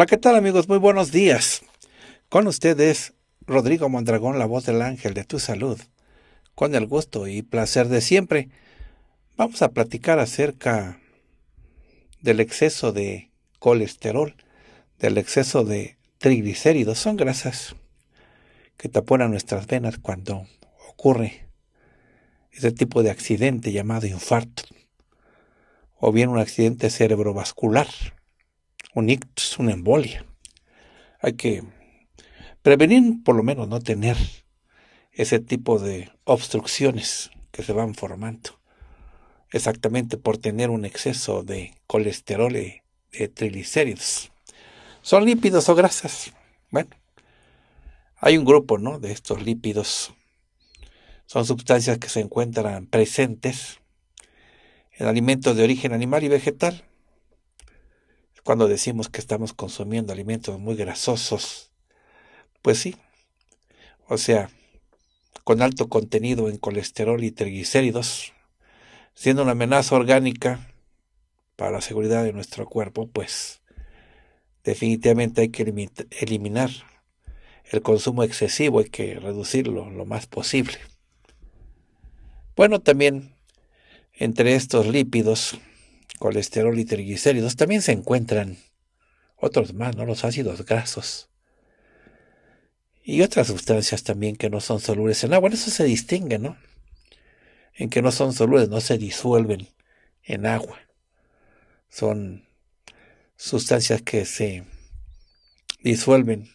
Hola, ¿qué tal amigos? Muy buenos días. Con ustedes, Rodrigo Mondragón, la voz del ángel de tu salud. Con el gusto y placer de siempre, vamos a platicar acerca del exceso de colesterol, del exceso de triglicéridos. Son grasas que taponan nuestras venas cuando ocurre ese tipo de accidente llamado infarto o bien un accidente cerebrovascular un ictus, una embolia. Hay que prevenir, por lo menos, no tener ese tipo de obstrucciones que se van formando. Exactamente por tener un exceso de colesterol y de triglicéridos. ¿Son lípidos o grasas? Bueno, hay un grupo ¿no? de estos lípidos. Son sustancias que se encuentran presentes en alimentos de origen animal y vegetal cuando decimos que estamos consumiendo alimentos muy grasosos, pues sí, o sea, con alto contenido en colesterol y triglicéridos, siendo una amenaza orgánica para la seguridad de nuestro cuerpo, pues definitivamente hay que eliminar el consumo excesivo, hay que reducirlo lo más posible. Bueno, también entre estos lípidos colesterol y triglicéridos, también se encuentran otros más, ¿no? Los ácidos grasos. Y otras sustancias también que no son solubles en agua. En eso se distingue, ¿no? En que no son solubles, no se disuelven en agua. Son sustancias que se disuelven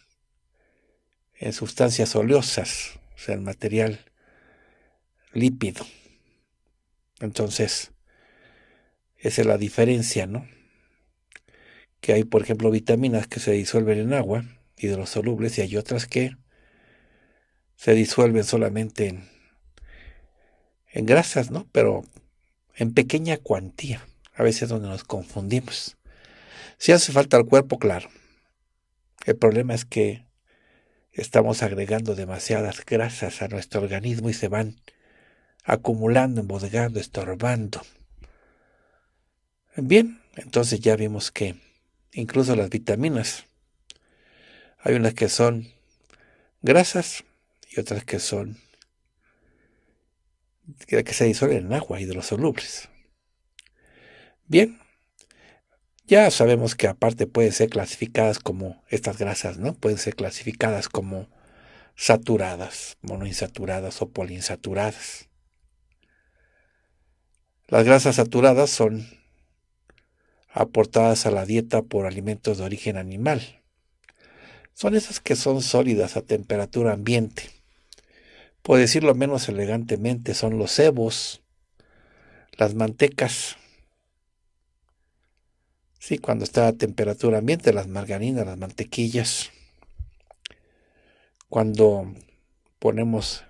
en sustancias oleosas, o sea, en material lípido. Entonces, esa es la diferencia, ¿no? Que hay, por ejemplo, vitaminas que se disuelven en agua, hidrosolubles, y hay otras que se disuelven solamente en, grasas, ¿no? Pero en pequeña cuantía. A veces donde nos confundimos. Si hace falta al cuerpo, claro. El problema es que estamos agregando demasiadas grasas a nuestro organismo y se van acumulando, embodegando, estorbando. Bien, entonces ya vimos que incluso las vitaminas, hay unas que son grasas y otras que son que se disuelven en agua, hidrosolubles. Bien, ya sabemos que aparte pueden ser clasificadas como estas grasas, ¿no? Pueden ser clasificadas como saturadas, monoinsaturadas o poliinsaturadas. Las grasas saturadas son aportadas a la dieta por alimentos de origen animal. Son esas que son sólidas a temperatura ambiente. Por decirlo menos elegantemente, son los cebos, las mantecas. Sí, cuando está a temperatura ambiente, las margarinas, las mantequillas. Cuando ponemos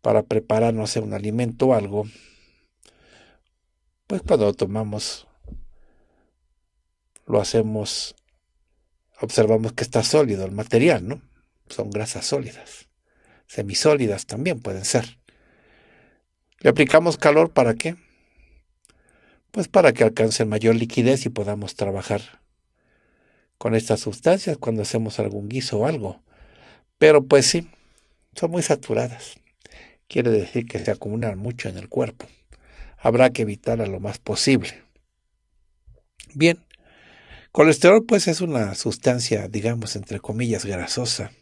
para preparar, no sé, un alimento o algo, pues cuando tomamos lo hacemos, observamos que está sólido el material, ¿no? Son grasas sólidas. Semisólidas también pueden ser. ¿Le aplicamos calor para qué? Pues para que alcance mayor liquidez y podamos trabajar con estas sustancias cuando hacemos algún guiso o algo. Pero pues sí, son muy saturadas. Quiere decir que se acumulan mucho en el cuerpo. Habrá que evitarla lo más posible. Bien, Colesterol pues es una sustancia, digamos, entre comillas, grasosa.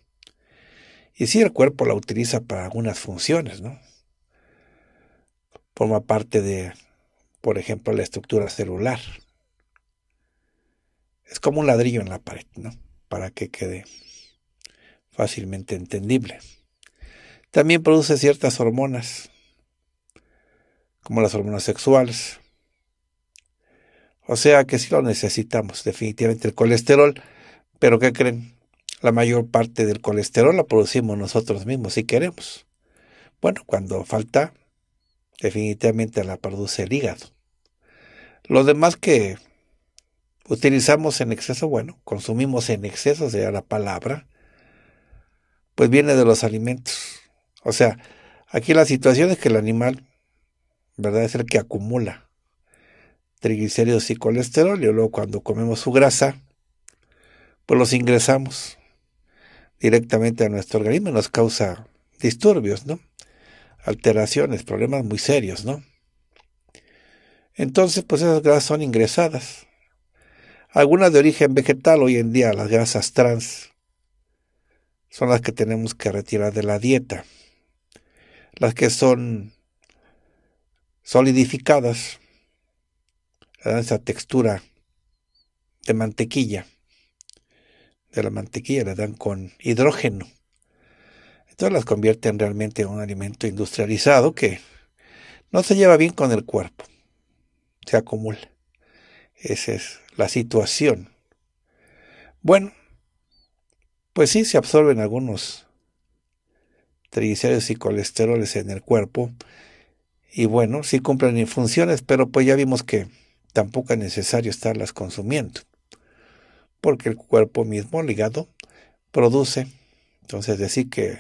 Y sí, el cuerpo la utiliza para algunas funciones, ¿no? Forma parte de, por ejemplo, la estructura celular. Es como un ladrillo en la pared, ¿no? Para que quede fácilmente entendible. También produce ciertas hormonas, como las hormonas sexuales. O sea que sí lo necesitamos, definitivamente el colesterol. Pero ¿qué creen? La mayor parte del colesterol la producimos nosotros mismos si queremos. Bueno, cuando falta, definitivamente la produce el hígado. Lo demás que utilizamos en exceso, bueno, consumimos en exceso, sería la palabra, pues viene de los alimentos. O sea, aquí la situación es que el animal, ¿verdad? Es el que acumula triglicéridos y colesterol y luego cuando comemos su grasa, pues los ingresamos directamente a nuestro organismo y nos causa disturbios, ¿no? Alteraciones, problemas muy serios, ¿no? Entonces, pues esas grasas son ingresadas. Algunas de origen vegetal, hoy en día las grasas trans, son las que tenemos que retirar de la dieta. Las que son solidificadas, dan esa textura de mantequilla. De la mantequilla le dan con hidrógeno. Entonces las convierten realmente en un alimento industrializado que no se lleva bien con el cuerpo. Se acumula. Esa es la situación. Bueno, pues sí, se absorben algunos triglicéridos y colesteroles en el cuerpo. Y bueno, sí cumplen funciones, pero pues ya vimos que tampoco es necesario estarlas consumiendo, porque el cuerpo mismo, ligado, produce. Entonces decir que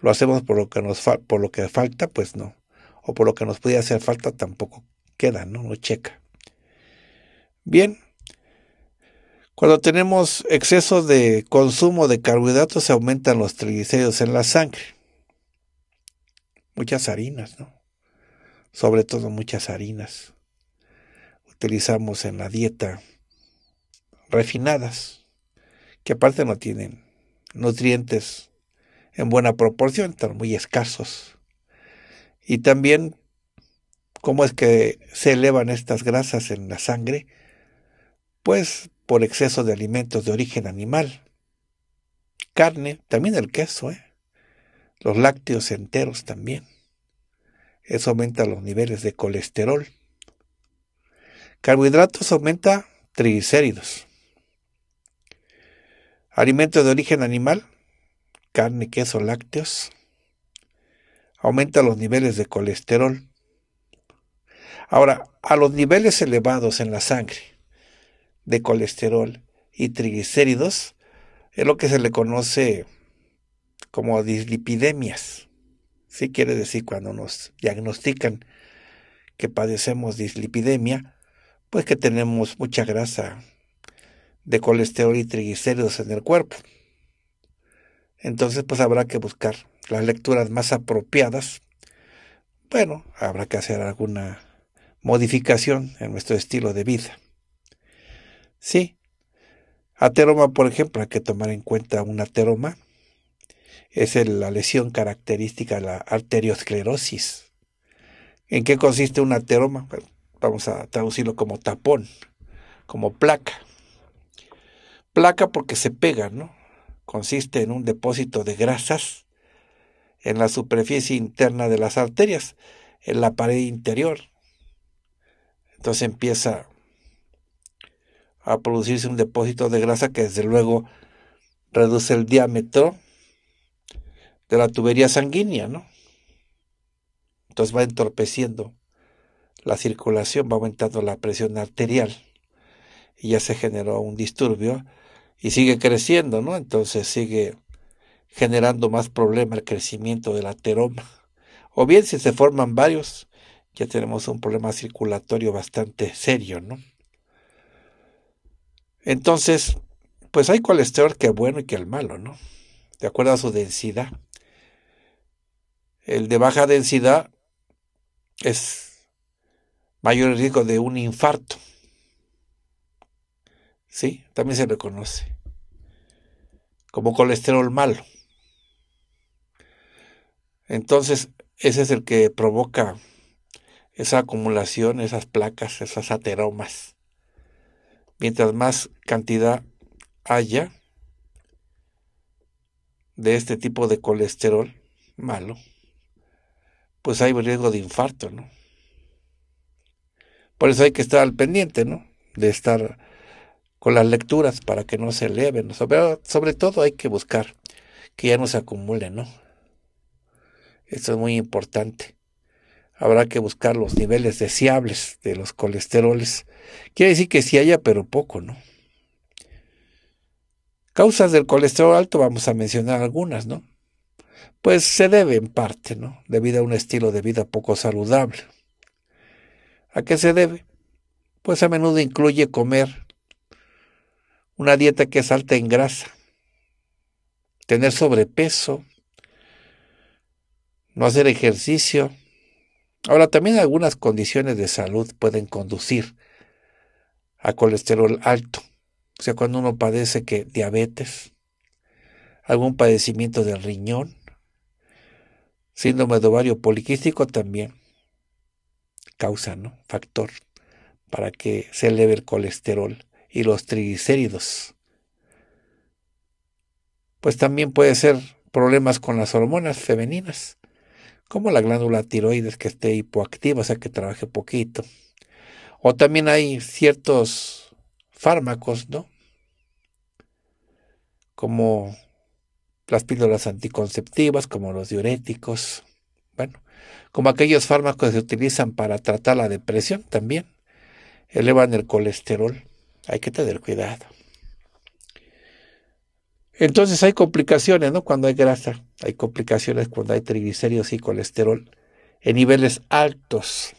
lo hacemos por lo que nos por lo que falta, pues no, o por lo que nos podía hacer falta tampoco queda, no, no checa. Bien, cuando tenemos exceso de consumo de carbohidratos se aumentan los triglicéridos en la sangre. Muchas harinas, ¿no? Sobre todo muchas harinas utilizamos en la dieta refinadas, que aparte no tienen nutrientes en buena proporción, están muy escasos. Y también cómo es que se elevan estas grasas en la sangre, pues por exceso de alimentos de origen animal, carne, también el queso, ¿eh? los lácteos enteros también. Eso aumenta los niveles de colesterol. Carbohidratos aumenta triglicéridos. Alimentos de origen animal, carne, queso, lácteos, aumenta los niveles de colesterol. Ahora, a los niveles elevados en la sangre de colesterol y triglicéridos es lo que se le conoce como dislipidemias. Sí quiere decir cuando nos diagnostican que padecemos dislipidemia, pues que tenemos mucha grasa de colesterol y triglicéridos en el cuerpo. Entonces, pues habrá que buscar las lecturas más apropiadas. Bueno, habrá que hacer alguna modificación en nuestro estilo de vida. Sí, ateroma, por ejemplo, hay que tomar en cuenta un ateroma. Es la lesión característica de la arteriosclerosis. ¿En qué consiste un ateroma? Vamos a traducirlo como tapón, como placa. Placa porque se pega, ¿no? Consiste en un depósito de grasas en la superficie interna de las arterias, en la pared interior. Entonces empieza a producirse un depósito de grasa que desde luego reduce el diámetro de la tubería sanguínea, ¿no? Entonces va entorpeciendo la circulación, va aumentando la presión arterial y ya se generó un disturbio y sigue creciendo, ¿no? Entonces sigue generando más problema el crecimiento del ateroma. O bien si se forman varios, ya tenemos un problema circulatorio bastante serio, ¿no? Entonces, pues hay colesterol que es bueno y que el malo, ¿no? De acuerdo a su densidad. El de baja densidad es mayor riesgo de un infarto. Sí, también se reconoce como colesterol malo. Entonces, ese es el que provoca esa acumulación, esas placas, esas ateromas. Mientras más cantidad haya de este tipo de colesterol, malo, pues hay riesgo de infarto, ¿no? Por eso hay que estar al pendiente, ¿no? De estar con las lecturas para que no se eleven. Sobre, sobre todo hay que buscar que ya no se acumule, ¿no? Esto es muy importante. Habrá que buscar los niveles deseables de los colesteroles. Quiere decir que sí haya, pero poco, ¿no? Causas del colesterol alto, vamos a mencionar algunas, ¿no? Pues se debe en parte, ¿no? Debido a un estilo de vida poco saludable. ¿A qué se debe? Pues a menudo incluye comer una dieta que es alta en grasa, tener sobrepeso, no hacer ejercicio. Ahora, también algunas condiciones de salud pueden conducir a colesterol alto. O sea, cuando uno padece que diabetes, algún padecimiento del riñón, síndrome de ovario poliquístico también causa, ¿no? Factor para que se eleve el colesterol y los triglicéridos. Pues también puede ser problemas con las hormonas femeninas, como la glándula tiroides que esté hipoactiva, o sea que trabaje poquito. O también hay ciertos fármacos, ¿no? Como las píldoras anticonceptivas, como los diuréticos, bueno, como aquellos fármacos que se utilizan para tratar la depresión también, elevan el colesterol. Hay que tener cuidado. Entonces hay complicaciones, ¿no? Cuando hay grasa, hay complicaciones cuando hay triglicéridos y colesterol en niveles altos.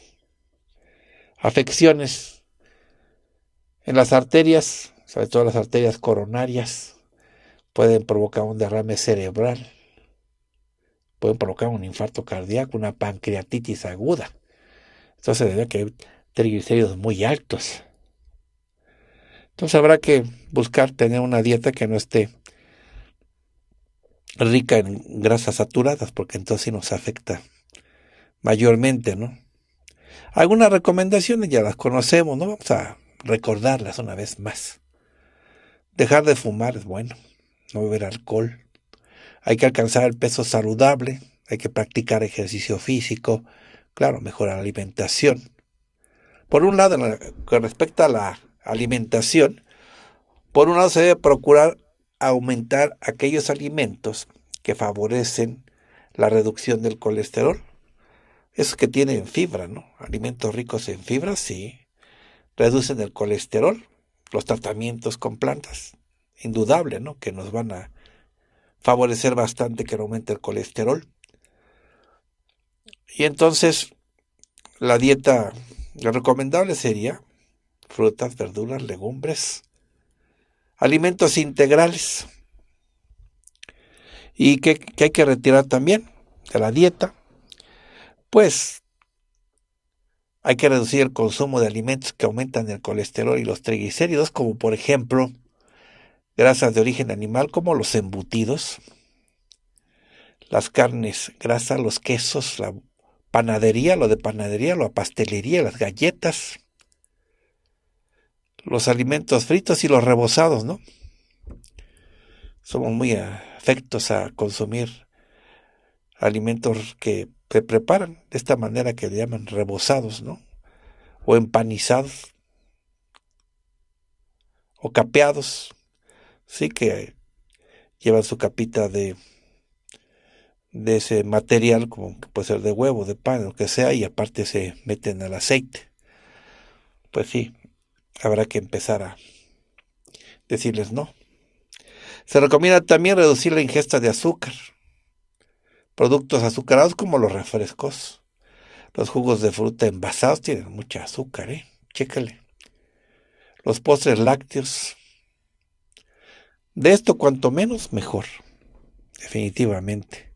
Afecciones en las arterias, sobre todo las arterias coronarias, pueden provocar un derrame cerebral, pueden provocar un infarto cardíaco, una pancreatitis aguda. Entonces debe que hay triglicéridos muy altos. Entonces habrá que buscar tener una dieta que no esté rica en grasas saturadas, porque entonces nos afecta mayormente, ¿no? Algunas recomendaciones ya las conocemos, ¿no? Vamos a recordarlas una vez más. Dejar de fumar es bueno, no beber alcohol. Hay que alcanzar el peso saludable, hay que practicar ejercicio físico, claro, mejorar la alimentación. Por un lado, con respecto a la alimentación, por un lado se debe procurar aumentar aquellos alimentos que favorecen la reducción del colesterol. Esos que tienen fibra, ¿no? Alimentos ricos en fibra, sí. Reducen el colesterol. Los tratamientos con plantas, indudable, ¿no? Que nos van a favorecer bastante que aumente el colesterol. Y entonces, la dieta recomendable sería frutas, verduras, legumbres, alimentos integrales. ¿Y qué, hay que retirar también de la dieta? Pues hay que reducir el consumo de alimentos que aumentan el colesterol y los triglicéridos, como por ejemplo grasas de origen animal, como los embutidos, las carnes grasas, los quesos, la panadería, lo de panadería, la pastelería, las galletas, los alimentos fritos y los rebozados, ¿no? Somos muy afectos a consumir alimentos que se preparan de esta manera que le llaman rebozados, ¿no? O empanizados, o capeados, sí que llevan su capita de, ese material, como puede ser de huevo, de pan, lo que sea, y aparte se meten al aceite. Pues sí, habrá que empezar a decirles no. Se recomienda también reducir la ingesta de azúcar, productos azucarados como los refrescos. Los jugos de fruta envasados tienen mucha azúcar, ¿eh? Chécale. Los postres lácteos. De esto, cuanto menos, mejor. Definitivamente.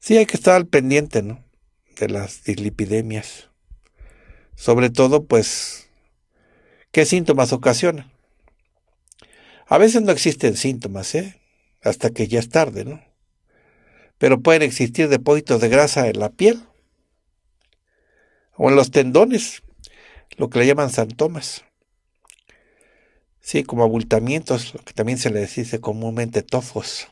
Sí, hay que estar al pendiente, ¿no? De las dislipidemias. Sobre todo, pues, ¿Qué síntomas ocasiona? A veces no existen síntomas, ¿eh? Hasta que ya es tarde, ¿no? Pero pueden existir depósitos de grasa en la piel o en los tendones, lo que le llaman santomas. Sí, como abultamientos, lo que también se le dice comúnmente tofos.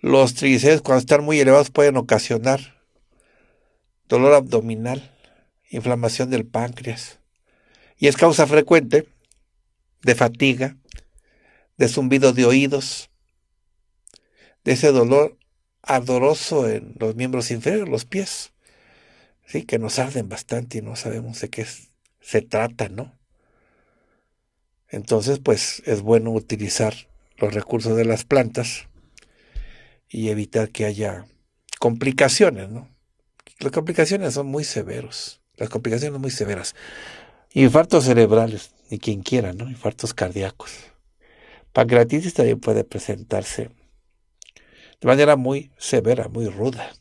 Los triglicéridos cuando están muy elevados pueden ocasionar dolor abdominal, inflamación del páncreas. Y es causa frecuente de fatiga, de zumbido de oídos, de ese dolor ardoroso en los miembros inferiores, los pies, sí, que nos arden bastante y no sabemos de qué se trata, ¿no? Entonces, pues es bueno utilizar los recursos de las plantas y evitar que haya complicaciones, ¿no? Las complicaciones son muy severos, las complicaciones son muy severas. Infartos cerebrales, ni quien quiera, ¿no? Infartos cardíacos. Pancreatitis también puede presentarse de manera muy severa, muy ruda.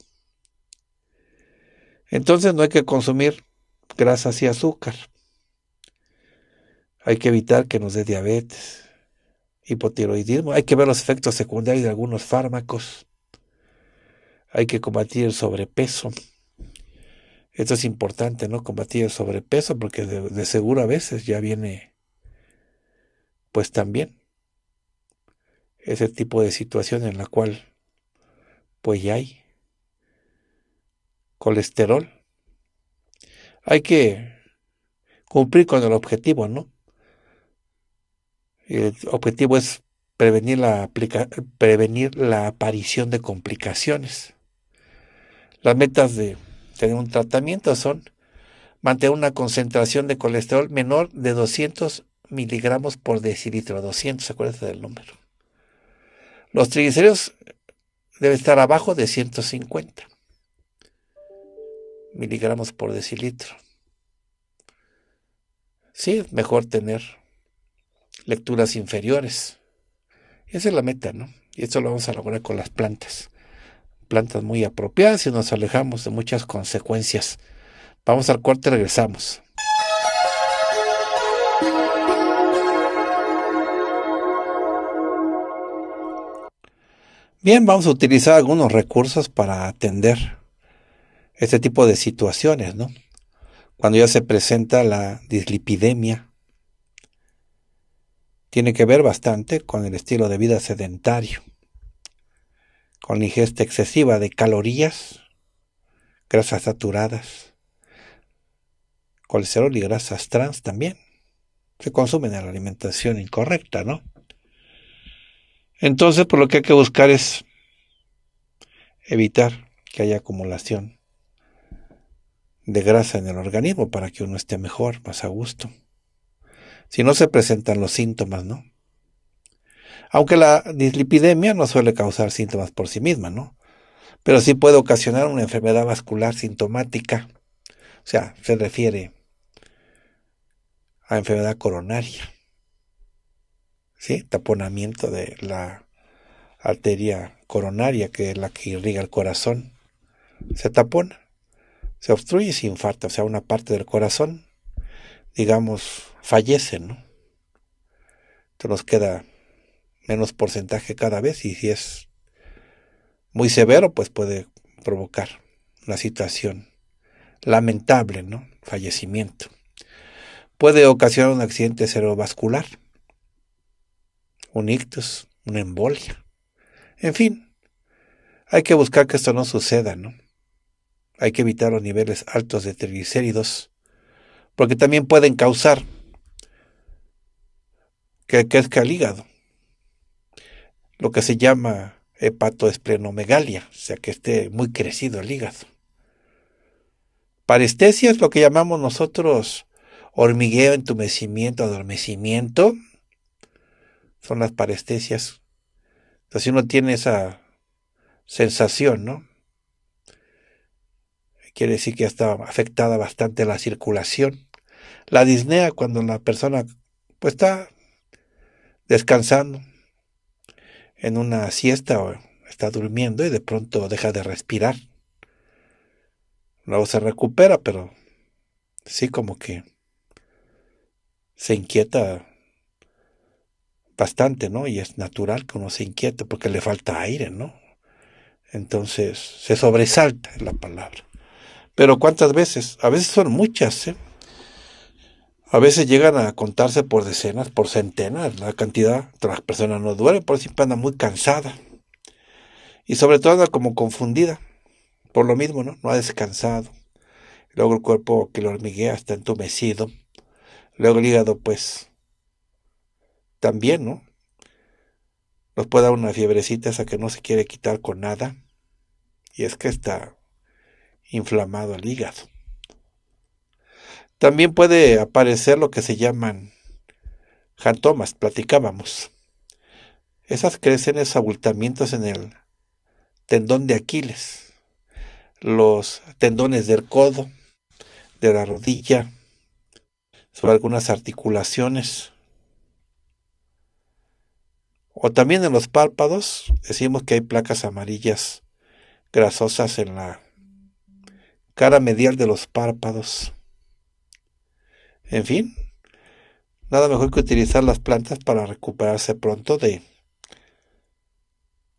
Entonces no hay que consumir grasas y azúcar. Hay que evitar que nos dé diabetes, hipotiroidismo. Hay que ver los efectos secundarios de algunos fármacos. Hay que combatir el sobrepeso. Esto es importante, ¿no? Combatir el sobrepeso porque de, seguro a veces ya viene, pues también, ese tipo de situación en la cual, pues ya hay colesterol. Hay que cumplir con el objetivo, ¿no? El objetivo es prevenir la, prevenir la aparición de complicaciones. Las metas de tener un tratamiento son mantener una concentración de colesterol menor de 200 miligramos por decilitro. 200, acuérdate del número. Los triglicéridos deben estar abajo de 150 miligramos por decilitro. Sí, es mejor tener lecturas inferiores. Esa es la meta, ¿no? Y esto lo vamos a lograr con las plantas plantas muy apropiadas y nos alejamos de muchas consecuencias. Vamos al corte y regresamos. Bien, vamos a utilizar algunos recursos para atender este tipo de situaciones, ¿no? Cuando ya se presenta la dislipidemia, tiene que ver bastante con el estilo de vida sedentario con ingesta excesiva de calorías, grasas saturadas, colesterol y grasas trans también. Se consumen en la alimentación incorrecta, ¿no? Entonces, por lo que hay que buscar es evitar que haya acumulación de grasa en el organismo para que uno esté mejor, más a gusto. Si no se presentan los síntomas, ¿no? Aunque la dislipidemia no suele causar síntomas por sí misma, ¿no? Pero sí puede ocasionar una enfermedad vascular sintomática. O sea, se refiere a enfermedad coronaria. ¿Sí? Taponamiento de la arteria coronaria, que es la que irriga el corazón. Se tapona, se obstruye y se infarta. O sea, una parte del corazón, digamos, fallece, ¿no? Entonces nos queda menos porcentaje cada vez y si es muy severo, pues puede provocar una situación lamentable, ¿no? Fallecimiento. Puede ocasionar un accidente cerebrovascular, un ictus, una embolia. En fin, hay que buscar que esto no suceda, ¿no? Hay que evitar los niveles altos de triglicéridos, porque también pueden causar que crezca el hígado lo que se llama hepatoesplenomegalia, o sea que esté muy crecido el hígado. Parestesia es lo que llamamos nosotros hormigueo, entumecimiento, adormecimiento. Son las parestesias. Entonces uno tiene esa sensación, ¿no? Quiere decir que está afectada bastante la circulación. La disnea, cuando la persona pues está descansando, en una siesta o está durmiendo y de pronto deja de respirar. Luego se recupera, pero sí como que se inquieta bastante, ¿no? Y es natural que uno se inquiete porque le falta aire, ¿no? Entonces se sobresalta la palabra. Pero ¿cuántas veces? A veces son muchas, ¿eh? A veces llegan a contarse por decenas, por centenas, la cantidad. Las personas no duermen, por siempre anda muy cansada. Y sobre todo anda como confundida, por lo mismo, ¿no? No ha descansado. Luego el cuerpo que lo hormiguea está entumecido. Luego el hígado, pues, también, ¿no? Nos puede dar una fiebrecita esa que no se quiere quitar con nada. Y es que está inflamado el hígado. También puede aparecer lo que se llaman jantomas, platicábamos. Esas crecen esos abultamientos en el tendón de Aquiles, los tendones del codo, de la rodilla, sobre algunas articulaciones. O también en los párpados, decimos que hay placas amarillas grasosas en la cara medial de los párpados. En fin, nada mejor que utilizar las plantas para recuperarse pronto de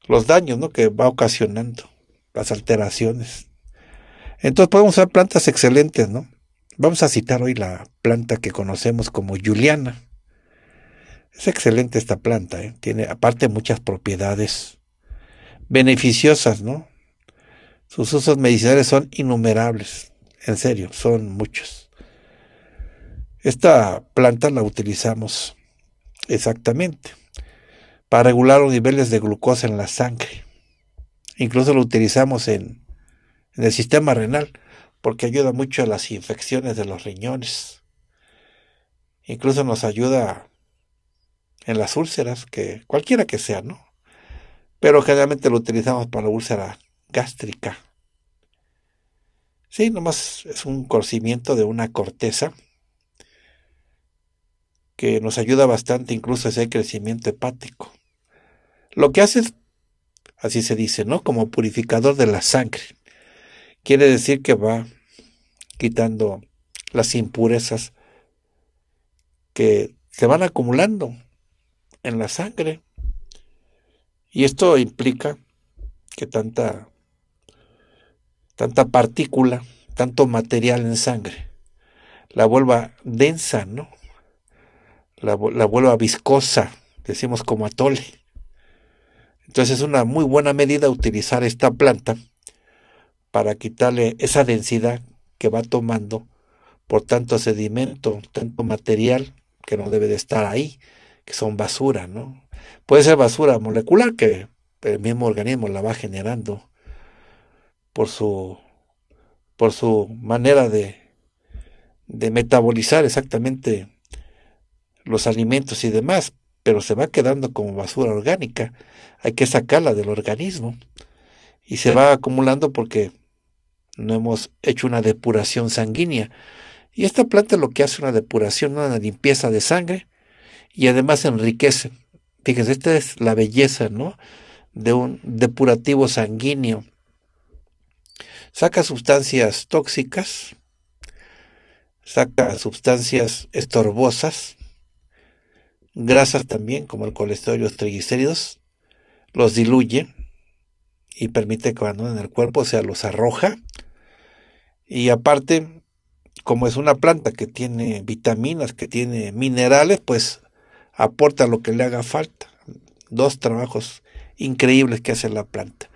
los daños ¿no? que va ocasionando, las alteraciones. Entonces podemos usar plantas excelentes, ¿no? Vamos a citar hoy la planta que conocemos como Juliana. Es excelente esta planta, ¿eh? tiene aparte muchas propiedades beneficiosas, ¿no? Sus usos medicinales son innumerables, en serio, son muchos. Esta planta la utilizamos exactamente para regular los niveles de glucosa en la sangre. Incluso lo utilizamos en, el sistema renal porque ayuda mucho a las infecciones de los riñones. Incluso nos ayuda en las úlceras, que cualquiera que sea, ¿no? Pero generalmente lo utilizamos para la úlcera gástrica. Sí, nomás es un cocimiento de una corteza que nos ayuda bastante incluso a ese crecimiento hepático. Lo que hace es, así se dice, ¿no? Como purificador de la sangre. Quiere decir que va quitando las impurezas que se van acumulando en la sangre. Y esto implica que tanta, tanta partícula, tanto material en sangre, la vuelva densa, ¿no? La, vuelva viscosa, decimos como atole. Entonces es una muy buena medida utilizar esta planta para quitarle esa densidad que va tomando por tanto sedimento, tanto material que no debe de estar ahí, que son basura, ¿no? Puede ser basura molecular que el mismo organismo la va generando por su por su manera de, de metabolizar exactamente los alimentos y demás, pero se va quedando como basura orgánica. Hay que sacarla del organismo y se va acumulando porque no hemos hecho una depuración sanguínea. Y esta planta lo que hace una depuración, una limpieza de sangre y además enriquece. Fíjense, esta es la belleza, ¿no? De un depurativo sanguíneo. Saca sustancias tóxicas, saca sustancias estorbosas, grasas también, como el colesterol y los triglicéridos, los diluye y permite que cuando en el cuerpo, o sea, los arroja. Y aparte, como es una planta que tiene vitaminas, que tiene minerales, pues aporta lo que le haga falta. Dos trabajos increíbles que hace la planta.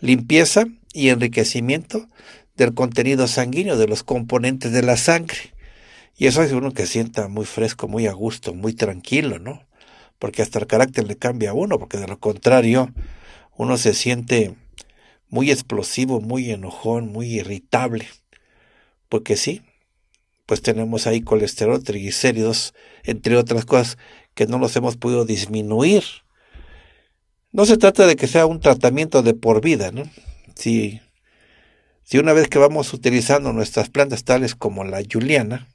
Limpieza y enriquecimiento del contenido sanguíneo, de los componentes de la sangre. Y eso hace uno que sienta muy fresco, muy a gusto, muy tranquilo, ¿no? Porque hasta el carácter le cambia a uno, porque de lo contrario uno se siente muy explosivo, muy enojón, muy irritable. Porque sí, pues tenemos ahí colesterol, triglicéridos, entre otras cosas que no los hemos podido disminuir. No se trata de que sea un tratamiento de por vida, ¿no? Si, si una vez que vamos utilizando nuestras plantas tales como la juliana,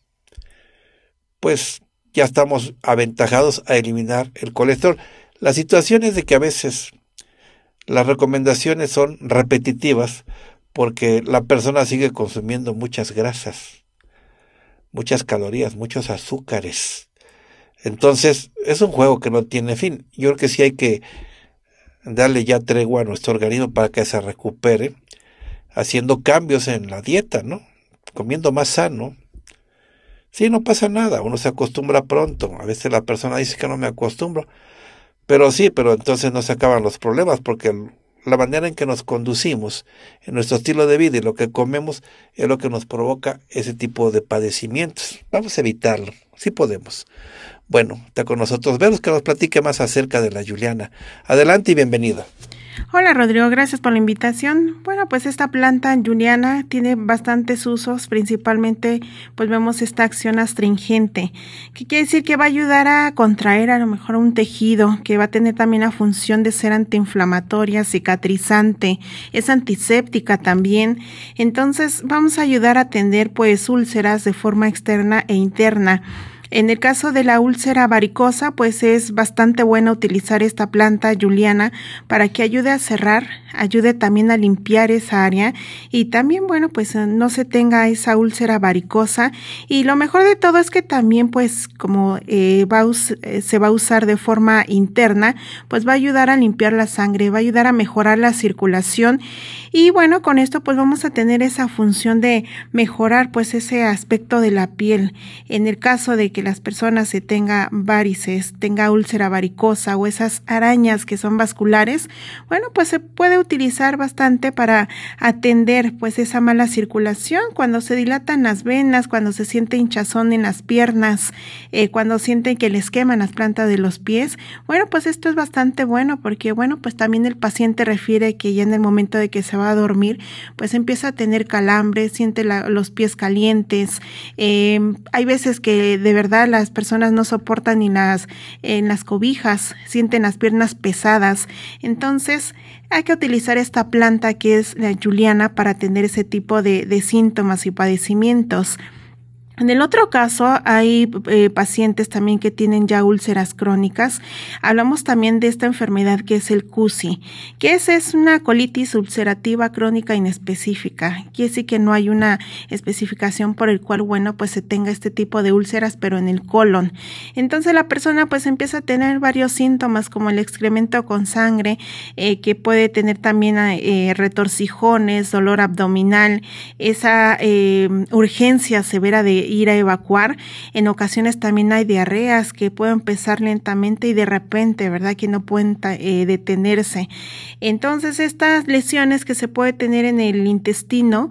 pues ya estamos aventajados a eliminar el colesterol. La situación es de que a veces las recomendaciones son repetitivas porque la persona sigue consumiendo muchas grasas, muchas calorías, muchos azúcares. Entonces, es un juego que no tiene fin. Yo creo que sí hay que darle ya tregua a nuestro organismo para que se recupere, haciendo cambios en la dieta, ¿no? Comiendo más sano, Sí, no pasa nada, uno se acostumbra pronto. A veces la persona dice que no me acostumbro, pero sí, pero entonces no se acaban los problemas porque la manera en que nos conducimos, en nuestro estilo de vida y lo que comemos es lo que nos provoca ese tipo de padecimientos. Vamos a evitarlo, si podemos. Bueno, está con nosotros Veros que nos platique más acerca de la Juliana. Adelante y bienvenida. Hola Rodrigo, gracias por la invitación. Bueno, pues esta planta juliana tiene bastantes usos, principalmente pues vemos esta acción astringente, que quiere decir que va a ayudar a contraer a lo mejor un tejido, que va a tener también la función de ser antiinflamatoria, cicatrizante, es antiséptica también. Entonces vamos a ayudar a atender pues úlceras de forma externa e interna. En el caso de la úlcera varicosa, pues es bastante bueno utilizar esta planta juliana para que ayude a cerrar, ayude también a limpiar esa área y también, bueno, pues no se tenga esa úlcera varicosa. Y lo mejor de todo es que también, pues como eh, eh, se va a usar de forma interna, pues va a ayudar a limpiar la sangre, va a ayudar a mejorar la circulación y bueno, con esto pues vamos a tener esa función de mejorar pues ese aspecto de la piel. En el caso de que las personas se tenga varices, tenga úlcera varicosa o esas arañas que son vasculares, bueno, pues se puede utilizar bastante para atender pues esa mala circulación cuando se dilatan las venas, cuando se siente hinchazón en las piernas, eh, cuando sienten que les queman las plantas de los pies. Bueno, pues esto es bastante bueno porque bueno, pues también el paciente refiere que ya en el momento de que se va a dormir, pues empieza a tener calambre, siente los pies calientes. Eh, hay veces que de verdad las personas no soportan ni las en las cobijas, sienten las piernas pesadas. Entonces, hay que utilizar esta planta que es la juliana para atender ese tipo de, de síntomas y padecimientos. En el otro caso, hay eh, pacientes también que tienen ya úlceras crónicas. Hablamos también de esta enfermedad que es el CUSI, que es, es una colitis ulcerativa crónica inespecífica. Quiere decir que no hay una especificación por el cual, bueno, pues se tenga este tipo de úlceras, pero en el colon. Entonces la persona pues empieza a tener varios síntomas como el excremento con sangre, eh, que puede tener también eh, retorcijones, dolor abdominal, esa urgencia severa de ir a evacuar. En ocasiones también hay diarreas que pueden empezar lentamente y de repente, ¿verdad? Que no pueden eh, detenerse. Entonces, estas lesiones que se puede tener en el intestino,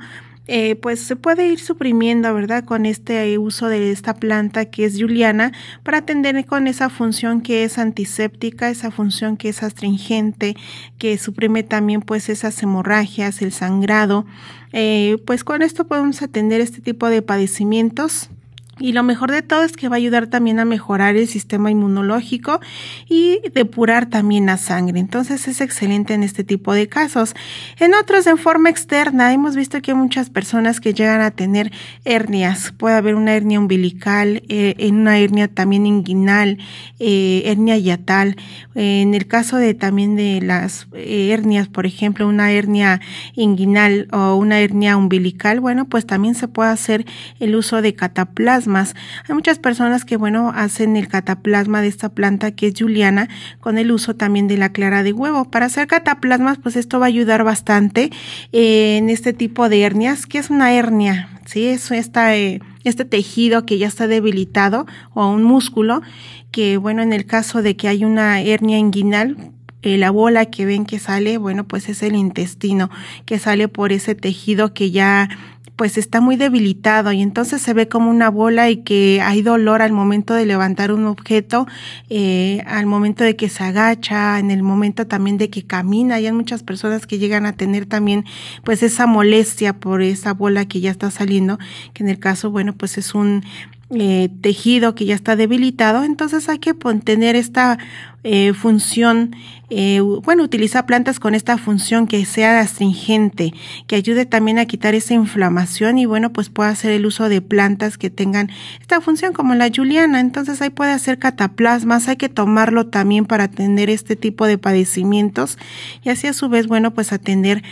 eh, pues se puede ir suprimiendo, ¿verdad? Con este uso de esta planta que es juliana para atender con esa función que es antiséptica, esa función que es astringente, que suprime también pues esas hemorragias, el sangrado. Eh, pues con esto podemos atender este tipo de padecimientos y lo mejor de todo es que va a ayudar también a mejorar el sistema inmunológico y depurar también la sangre. Entonces es excelente en este tipo de casos. En otros, en forma externa, hemos visto que hay muchas personas que llegan a tener hernias. Puede haber una hernia umbilical, eh, en una hernia también inguinal, eh, hernia yatal. en el caso de también de las eh, hernias, por ejemplo, una hernia inguinal o una hernia umbilical, bueno, pues también se puede hacer el uso de cataplasma hay muchas personas que, bueno, hacen el cataplasma de esta planta que es juliana con el uso también de la clara de huevo. Para hacer cataplasmas, pues esto va a ayudar bastante eh, en este tipo de hernias. que es una hernia? Sí, eso está, eh, este tejido que ya está debilitado o un músculo que, bueno, en el caso de que hay una hernia inguinal, eh, la bola que ven que sale, bueno, pues es el intestino que sale por ese tejido que ya pues está muy debilitado y entonces se ve como una bola y que hay dolor al momento de levantar un objeto, eh, al momento de que se agacha, en el momento también de que camina. Hay muchas personas que llegan a tener también pues esa molestia por esa bola que ya está saliendo, que en el caso, bueno, pues es un eh, tejido que ya está debilitado, entonces hay que tener esta eh, función, eh, bueno, utilizar plantas con esta función que sea astringente, que ayude también a quitar esa inflamación y bueno, pues puede hacer el uso de plantas que tengan esta función como la juliana, entonces ahí puede hacer cataplasmas, hay que tomarlo también para atender este tipo de padecimientos y así a su vez, bueno, pues atender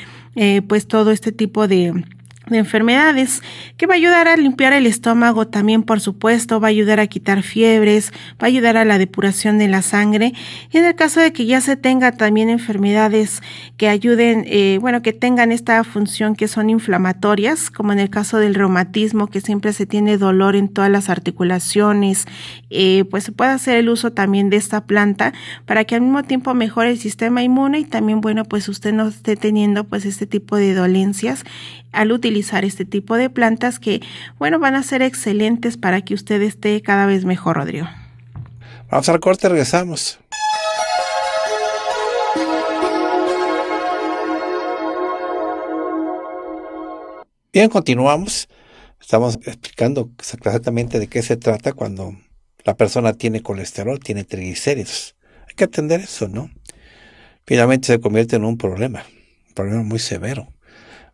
pues todo este tipo de de enfermedades, que va a ayudar a limpiar el estómago también, por supuesto, va a ayudar a quitar fiebres, va a ayudar a la depuración de la sangre. Y en el caso de que ya se tenga también enfermedades que ayuden, eh, bueno, que tengan esta función que son inflamatorias, como en el caso del reumatismo, que siempre se tiene dolor en todas las articulaciones, eh, pues se puede hacer el uso también de esta planta para que al mismo tiempo mejore el sistema inmune y también, bueno, pues usted no esté teniendo pues este tipo de dolencias al utilizar este tipo de plantas que, bueno, van a ser excelentes para que usted esté cada vez mejor, Rodrigo. Vamos al corte, regresamos. Bien, continuamos. Estamos explicando exactamente de qué se trata cuando la persona tiene colesterol, tiene triglicéridos. Hay que atender eso, ¿no? Finalmente se convierte en un problema, un problema muy severo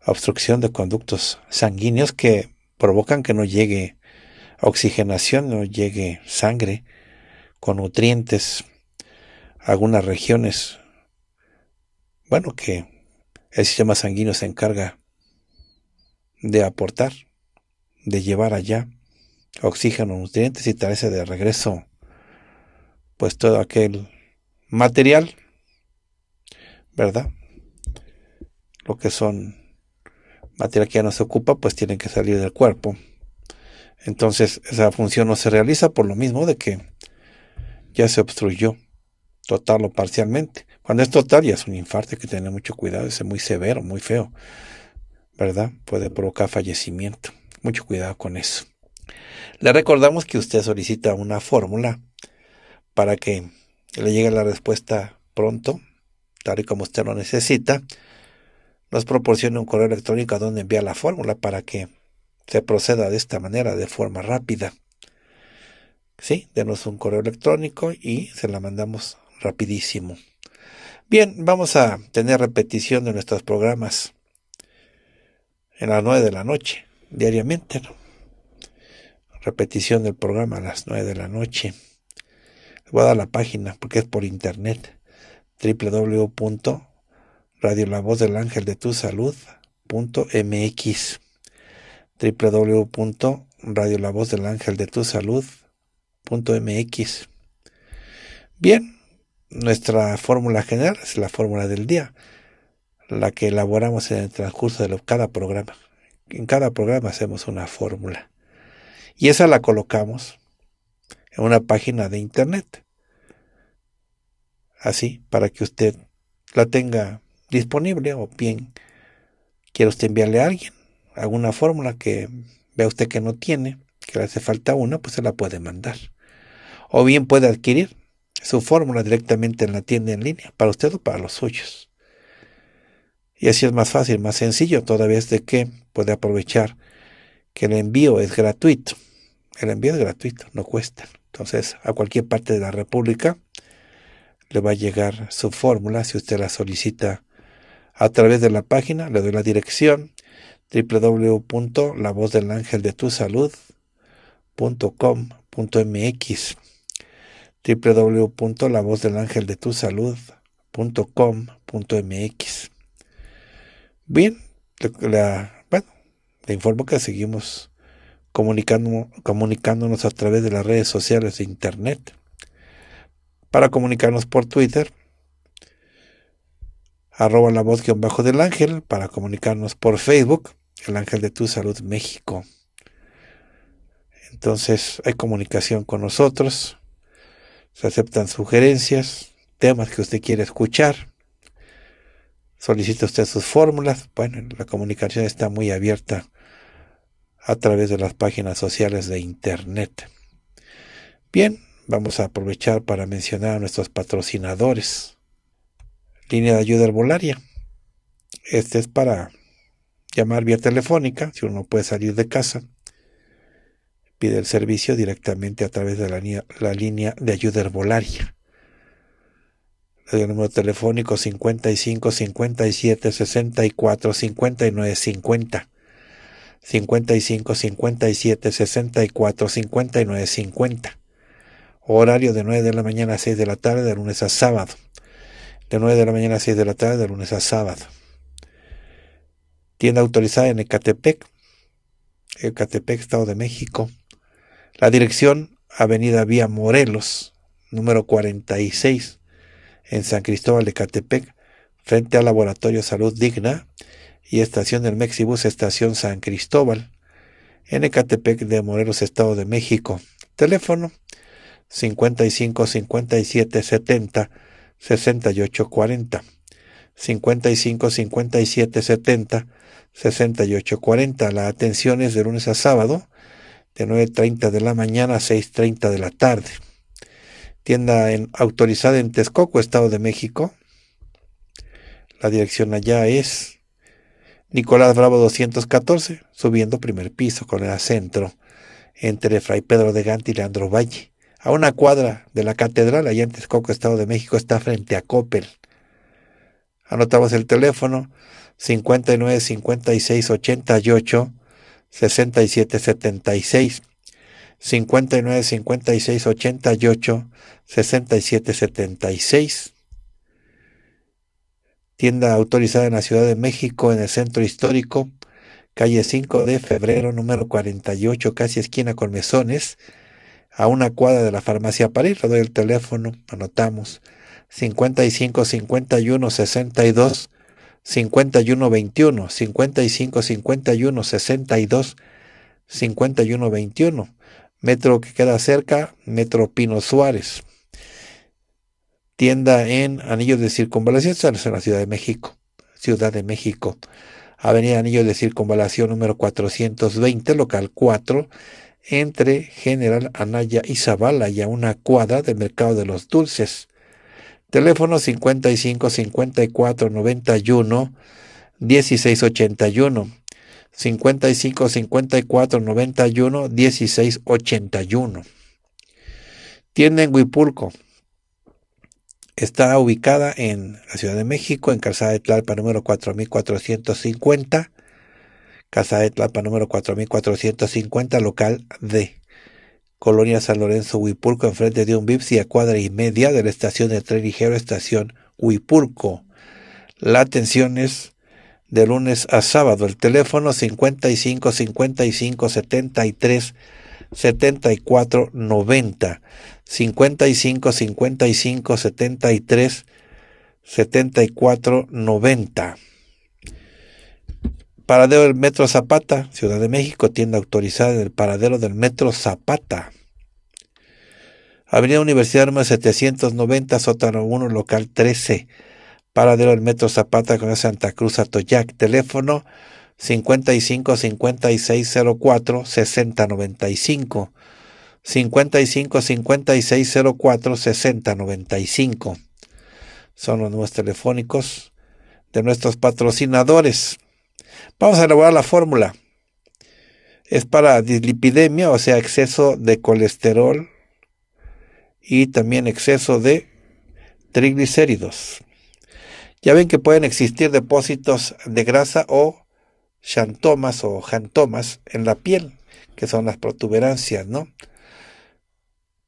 obstrucción de conductos sanguíneos que provocan que no llegue oxigenación, no llegue sangre con nutrientes a algunas regiones. Bueno, que el sistema sanguíneo se encarga de aportar, de llevar allá oxígeno, nutrientes y traerse de regreso pues todo aquel material, ¿verdad? Lo que son materia que ya no se ocupa, pues tiene que salir del cuerpo. Entonces esa función no se realiza por lo mismo de que ya se obstruyó total o parcialmente. Cuando es total ya es un infarto, hay que tener mucho cuidado, es muy severo, muy feo, ¿verdad? Puede provocar fallecimiento. Mucho cuidado con eso. Le recordamos que usted solicita una fórmula para que le llegue la respuesta pronto, tal y como usted lo necesita nos proporcione un correo electrónico a donde enviar la fórmula para que se proceda de esta manera, de forma rápida. Sí, denos un correo electrónico y se la mandamos rapidísimo. Bien, vamos a tener repetición de nuestros programas en las nueve de la noche, diariamente. Repetición del programa a las nueve de la noche. voy a dar la página porque es por internet www Radio La Voz del Ángel de tu Salud .mx www.radiolavoz.del-ángel-de-tu-salud.mx Bien, nuestra fórmula general es la fórmula del día, la que elaboramos en el transcurso de cada programa. En cada programa hacemos una fórmula y esa la colocamos en una página de internet. Así, para que usted la tenga disponible o bien quiere usted enviarle a alguien alguna fórmula que vea usted que no tiene, que le hace falta una, pues se la puede mandar. O bien puede adquirir su fórmula directamente en la tienda en línea, para usted o para los suyos. Y así es más fácil, más sencillo, toda vez de que puede aprovechar que el envío es gratuito. El envío es gratuito, no cuesta. Entonces, a cualquier parte de la República le va a llegar su fórmula si usted la solicita a través de la página, le doy la dirección www.lavozdelangeldetusalud.com.mx www.lavozdelangeldetusalud.com.mx Bien, la, bueno, le informo que seguimos comunicando, comunicándonos a través de las redes sociales de Internet. Para comunicarnos por Twitter, arroba la voz guion bajo del ángel para comunicarnos por Facebook, el ángel de tu salud México. Entonces hay comunicación con nosotros, se aceptan sugerencias, temas que usted quiere escuchar, solicita usted sus fórmulas, bueno, la comunicación está muy abierta a través de las páginas sociales de Internet. Bien, vamos a aprovechar para mencionar a nuestros patrocinadores línea de ayuda herbolaria. Este es para llamar vía telefónica, si uno puede salir de casa. Pide el servicio directamente a través de la, línea de ayuda herbolaria. El número telefónico 55 57 64 59 50. 55 57 64 59 50. Horario de 9 de la mañana a 6 de la tarde, de lunes a sábado de 9 de la mañana a 6 de la tarde, de lunes a sábado. Tienda autorizada en Ecatepec, Ecatepec, Estado de México. La dirección, Avenida Vía Morelos, número 46, en San Cristóbal de Ecatepec, frente al Laboratorio Salud Digna y estación del Mexibus, estación San Cristóbal, en Ecatepec de Morelos, Estado de México. Teléfono 55 57 70 68 40. 55 57 70 68 40. La atención es de lunes a sábado de 9.30 de la mañana a 6.30 de la tarde. Tienda en, autorizada en Texcoco, Estado de México. La dirección allá es Nicolás Bravo 214, subiendo primer piso con el centro entre Fray Pedro de Gante y Leandro Valle. A una cuadra de la catedral, allá en Texcoco, Estado de México, está frente a Coppel. Anotamos el teléfono 59 56 88 67 76. 59 56 88 67 76. Tienda autorizada en la Ciudad de México, en el centro histórico, calle 5 de febrero, número 48, casi esquina con mesones, a una cuadra de la farmacia París. Le doy el teléfono, anotamos 55 51 62 51 21, 55 51 62 51 21. Metro que queda cerca, Metro Pino Suárez. Tienda en Anillos de Circunvalación, en la Ciudad de México. Ciudad de México. Avenida Anillos de Circunvalación número 420, local 4, entre General Anaya y Zavala y a una cuadra del Mercado de los Dulces. Teléfono 55 54 91 16 81. 55 54 91 16 81. Tienda en Huipulco. Está ubicada en la Ciudad de México, en Calzada de Tlalpa número 4450. Calzada de Tlalpa número 4450, local D. Colonia San Lorenzo, Huipulco, enfrente de un Vips y a cuadra y media de la estación de tren ligero, estación Huipulco. La atención es de lunes a sábado. El teléfono 55 55 73 74 90. 55 55 73 74 90. Paradero del Metro Zapata, Ciudad de México, tienda autorizada en el paradero del Metro Zapata. Avenida Universidad número 790, sótano 1, local 13. Paradero del Metro Zapata con Santa Cruz Atoyac. Teléfono 55 56 04 60 95. 55 56 04 60 95. Son los nuevos telefónicos de nuestros patrocinadores. Vamos a elaborar la fórmula. Es para dislipidemia, o sea, exceso de colesterol y también exceso de triglicéridos. Ya ven que pueden existir depósitos de grasa o xantomas o jantomas en la piel, que son las protuberancias, ¿no?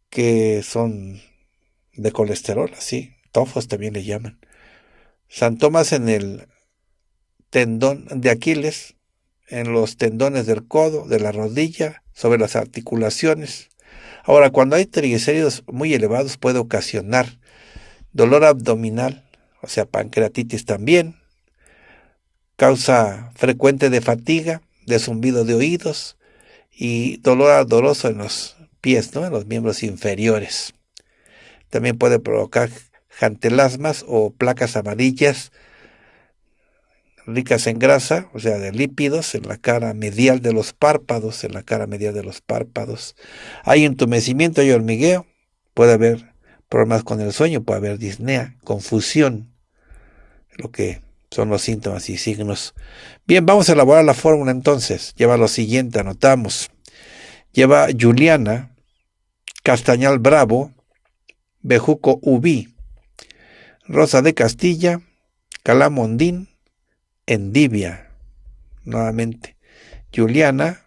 Que son de colesterol, así, tofos también le llaman. Xantomas en el tendón de Aquiles, en los tendones del codo, de la rodilla, sobre las articulaciones. Ahora, cuando hay triglicéridos muy elevados puede ocasionar dolor abdominal, o sea, pancreatitis también, causa frecuente de fatiga, de zumbido de oídos y dolor ardoroso en los pies, ¿no? en los miembros inferiores. También puede provocar jantelasmas o placas amarillas ricas en grasa, o sea, de lípidos, en la cara medial de los párpados, en la cara medial de los párpados. Hay entumecimiento, hay hormigueo, puede haber problemas con el sueño, puede haber disnea, confusión, lo que son los síntomas y signos. Bien, vamos a elaborar la fórmula entonces. Lleva lo siguiente, anotamos. Lleva Juliana, Castañal Bravo, Bejuco Ubí, Rosa de Castilla, Calamondín, Endivia. Nuevamente. Juliana,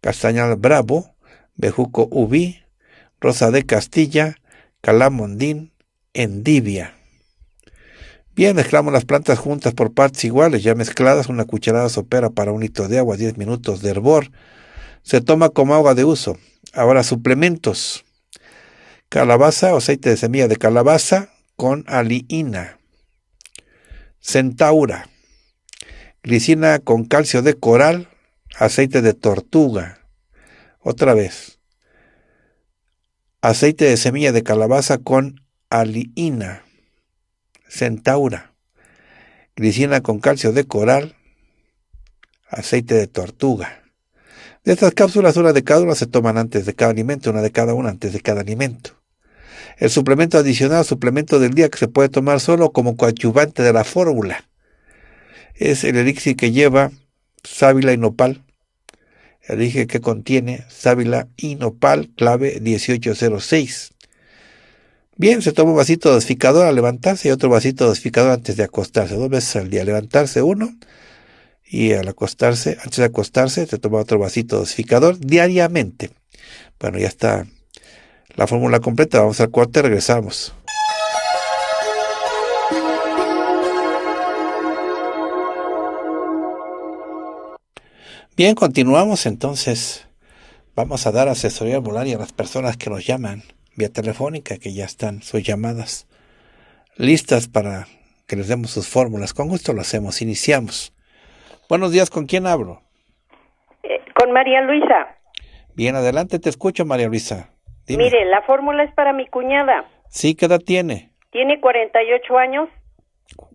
Castañal Bravo, Bejuco Ubí, Rosa de Castilla, Calamondín, Endivia. Bien, mezclamos las plantas juntas por partes iguales, ya mezcladas, una cucharada sopera para un litro de agua, 10 minutos de hervor. Se toma como agua de uso. Ahora suplementos. Calabaza o aceite de semilla de calabaza con aliina. Centaura. Glicina con calcio de coral, aceite de tortuga. Otra vez. Aceite de semilla de calabaza con aliina. Centaura. Glicina con calcio de coral, aceite de tortuga. De estas cápsulas, una de cada una se toman antes de cada alimento, una de cada una antes de cada alimento. El suplemento adicional, suplemento del día que se puede tomar solo como coadyuvante de la fórmula. Es el elixir que lleva sábila y nopal. El elixir que contiene sábila y nopal, clave 1806. Bien, se toma un vasito dosificador al levantarse y otro vasito dosificador antes de acostarse, dos veces al día. Levantarse uno y al acostarse, antes de acostarse, se toma otro vasito dosificador diariamente. Bueno, ya está la fórmula completa. Vamos al corte, regresamos. Bien, continuamos entonces. Vamos a dar asesoría voluntaria a las personas que nos llaman vía telefónica, que ya están sus llamadas listas para que les demos sus fórmulas. Con gusto lo hacemos. Iniciamos. Buenos días, ¿con quién hablo? Eh, con María Luisa. Bien, adelante, te escucho, María Luisa. Mire, la fórmula es para mi cuñada. Sí, ¿qué edad tiene? Tiene 48 años.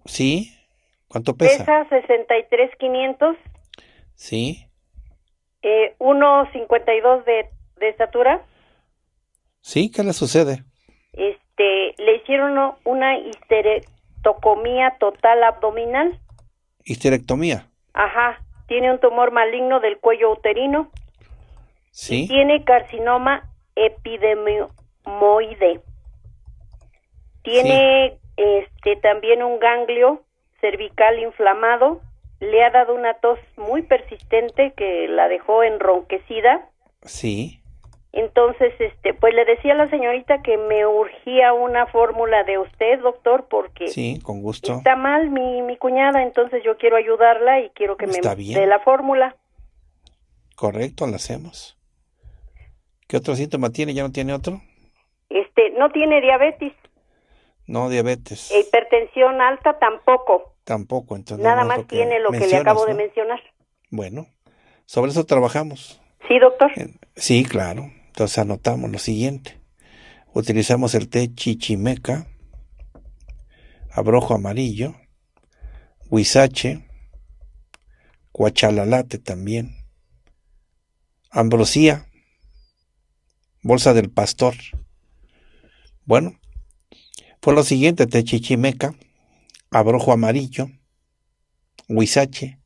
Sí. ¿Cuánto pesa? Pesa 63,500. Sí. Eh, 1,52 de, de estatura. Sí, ¿qué le sucede? Este, le hicieron una histerectomía total abdominal. Histerectomía. Ajá, tiene un tumor maligno del cuello uterino. Sí. tiene carcinoma epidemioide. Tiene este también un ganglio cervical inflamado. Le ha dado una tos muy persistente que la dejó enronquecida. Sí. Entonces, este, pues le decía a la señorita que me urgía una fórmula de usted, doctor, porque sí, con gusto. está mal mi, mi cuñada, entonces yo quiero ayudarla y quiero que me dé la fórmula. Correcto, la hacemos. ¿Qué otro síntoma tiene? ¿Ya no tiene otro? Este, no tiene diabetes. No, diabetes. E hipertensión alta tampoco. Tampoco, entonces. Nada más tiene lo que le acabo de mencionar. Bueno, sobre eso trabajamos. Sí, doctor. Sí, claro. Entonces anotamos lo siguiente. Utilizamos el té chichimeca, abrojo amarillo, huizache, cuachalalate también, ambrosía, bolsa del pastor. Bueno, fue lo siguiente, té chichimeca, abrojo amarillo, huizache,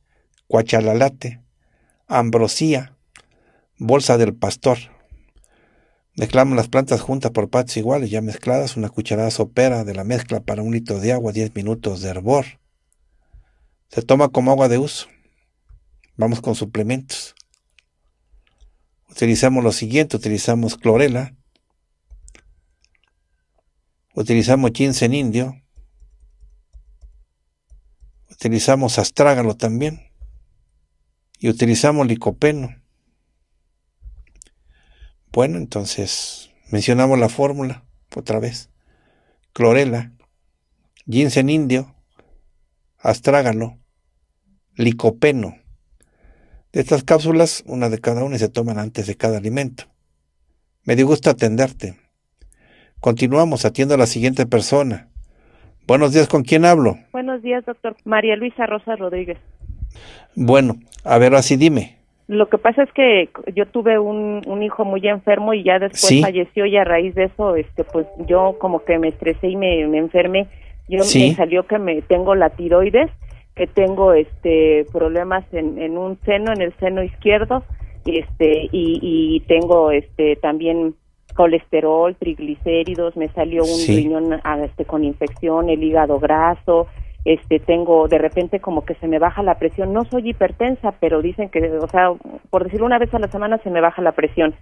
cuachalalate, ambrosía, bolsa del pastor. Mezclamos las plantas juntas por partes iguales, ya mezcladas, una cucharada sopera de la mezcla para un litro de agua, 10 minutos de hervor. Se toma como agua de uso. Vamos con suplementos. Utilizamos lo siguiente, utilizamos clorela, utilizamos ginseng indio, utilizamos astrágalo también y utilizamos licopeno. Bueno, entonces mencionamos la fórmula otra vez. Clorela, ginseng indio, astrágalo, licopeno. De estas cápsulas, una de cada una y se toman antes de cada alimento. Me dio gusto atenderte. Continuamos, atiendo a la siguiente persona. Buenos días, ¿con quién hablo? Buenos días, doctor. María Luisa Rosa Rodríguez. Bueno, a ver, así dime. Lo que pasa es que yo tuve un, un hijo muy enfermo y ya después falleció y a raíz de eso, este, pues yo como que me estresé y me, enfermé. Yo me salió que me tengo la tiroides, que tengo este problemas en, en un seno, en el seno izquierdo, este y, y tengo este también colesterol, triglicéridos, me salió un riñón ah, este con infección, el hígado graso, este tengo de repente como que se me baja la presión. No soy hipertensa pero dicen que o sea por decirlo una vez a la semana se me baja la presión.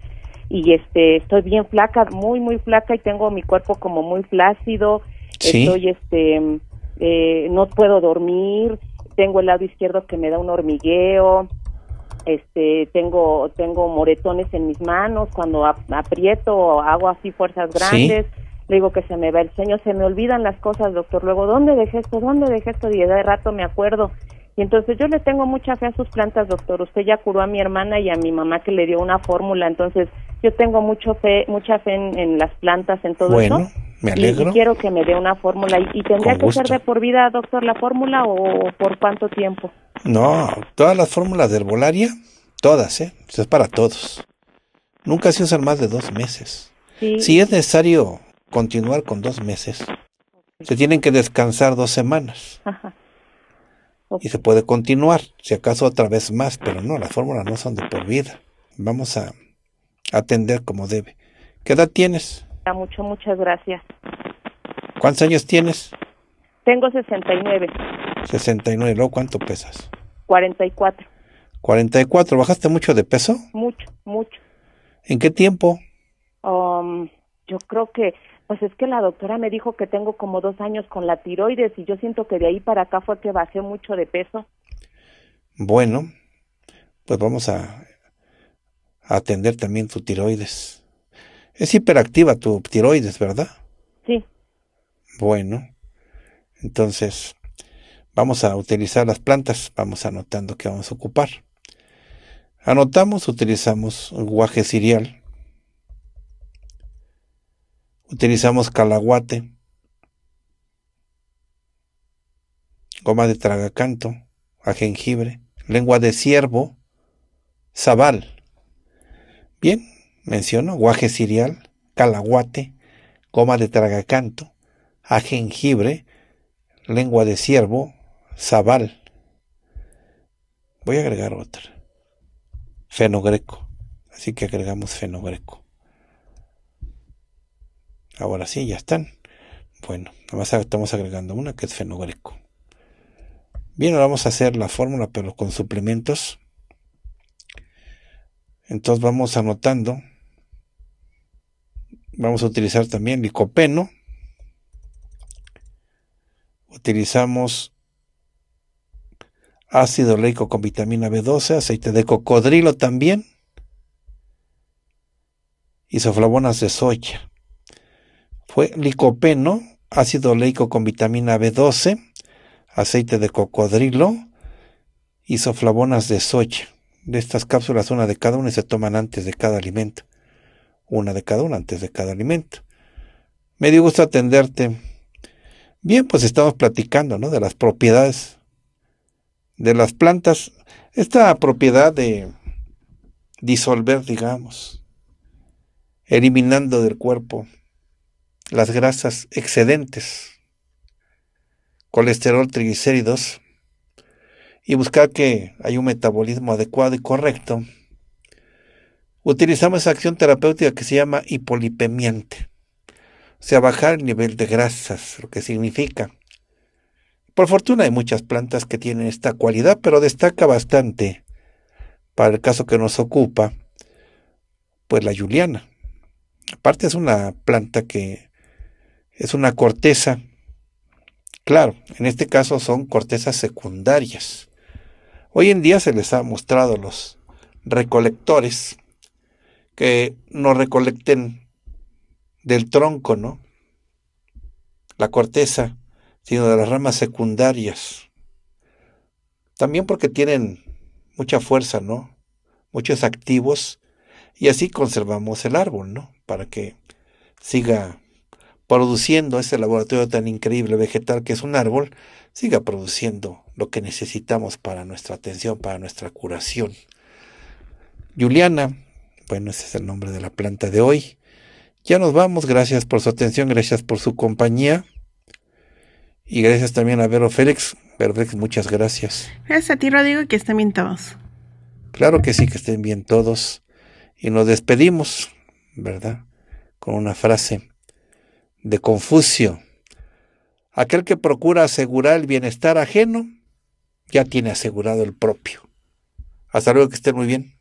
Y este estoy bien flaca muy muy flaca y tengo mi cuerpo como muy flácido. Estoy este eh, no puedo dormir, tengo el lado izquierdo que me da un hormigueo, este tengo tengo moretones en mis manos cuando aprieto hago así fuerzas grandes le digo que se me va el sueño se me olvidan las cosas doctor luego dónde dejé esto dónde dejé esto y de rato me acuerdo y entonces yo le tengo mucha fe a sus plantas doctor usted ya curó a mi hermana y a mi mamá que le dio una fórmula entonces yo tengo mucho fe mucha fe en, las plantas en todo bueno. eso me alegro. Y, quiero que me dé una fórmula. ¿Y, tendría que ser de por vida, doctor, la fórmula o por cuánto tiempo? No, todas las fórmulas de herbolaria, todas, ¿eh? es para todos. Nunca se usan más de dos meses. Si es necesario continuar con dos meses, se tienen que descansar dos semanas. Y se puede continuar, si acaso otra vez más, pero no, las fórmulas no son de por vida. Vamos a atender como debe. ¿Qué edad tienes? Mucho, muchas gracias. ¿Cuántos años tienes? Tengo 69. 69, ¿luego cuánto pesas? 44. 44, ¿bajaste mucho de peso? Mucho, mucho. ¿En qué tiempo? Um, yo creo que, pues es que la doctora me dijo que tengo como dos años con la tiroides y yo siento que de ahí para acá fue que bajé mucho de peso. Bueno, pues vamos a, a atender también tu tiroides. Es hiperactiva tu tiroides, ¿verdad? Sí. Bueno, entonces vamos a utilizar las plantas, vamos anotando que vamos a ocupar. Anotamos, utilizamos guaje cereal, utilizamos calaguate, goma de tragacanto, a jengibre, lengua de ciervo, zabal. Bien, menciono guaje cereal, calaguate, goma de tragacanto, a jengibre, lengua de ciervo, zabal. Voy a agregar otra. Fenogreco. Así que agregamos fenogreco. Ahora sí, ya están. Bueno, nada estamos agregando una que es fenogreco. Bien, ahora vamos a hacer la fórmula, pero con suplementos. Entonces vamos anotando Vamos a utilizar también licopeno. Utilizamos ácido leico con vitamina B12, aceite de cocodrilo también. Isoflavonas de soya. Fue licopeno, ácido leico con vitamina B12, aceite de cocodrilo, isoflavonas de soya. De estas cápsulas, una de cada una y se toman antes de cada alimento una de cada una antes de cada alimento. Me dio gusto atenderte. Bien, pues estamos platicando, ¿no? De las propiedades de las plantas. Esta propiedad de disolver, digamos, eliminando del cuerpo las grasas excedentes, colesterol, triglicéridos, y buscar que haya un metabolismo adecuado y correcto utilizamos esa acción terapéutica que se llama hipolipemiante, o sea, bajar el nivel de grasas, lo que significa. Por fortuna hay muchas plantas que tienen esta cualidad, pero destaca bastante, para el caso que nos ocupa, pues la juliana. Aparte es una planta que es una corteza, claro, en este caso son cortezas secundarias. Hoy en día se les ha mostrado los recolectores que no recolecten del tronco, ¿no? La corteza, sino de las ramas secundarias. También porque tienen mucha fuerza, ¿no? Muchos activos y así conservamos el árbol, ¿no? Para que siga produciendo ese laboratorio tan increíble vegetal que es un árbol, siga produciendo lo que necesitamos para nuestra atención, para nuestra curación. Juliana, bueno, ese es el nombre de la planta de hoy. Ya nos vamos, gracias por su atención, gracias por su compañía. Y gracias también a Vero Félix. Vero Félix, muchas gracias. Gracias a ti, Rodrigo, y que estén bien todos. Claro que sí, que estén bien todos. Y nos despedimos, ¿verdad? Con una frase de Confucio. Aquel que procura asegurar el bienestar ajeno, ya tiene asegurado el propio. Hasta luego, que estén muy bien.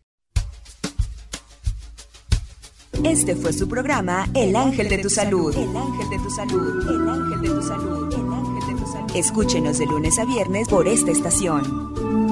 Este fue su programa El Ángel de tu Salud. El Ángel de tu Salud. El Ángel de tu Salud. El Ángel de tu Salud. Escúchenos de lunes a viernes por esta estación.